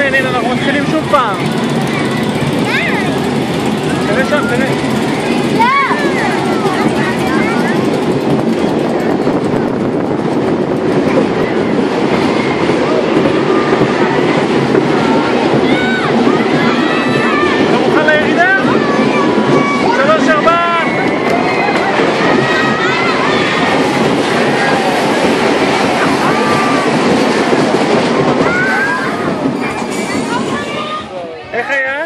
הנה אנחנו מתחילים שוב פעם. תראה שם, תראה. Hey, ga je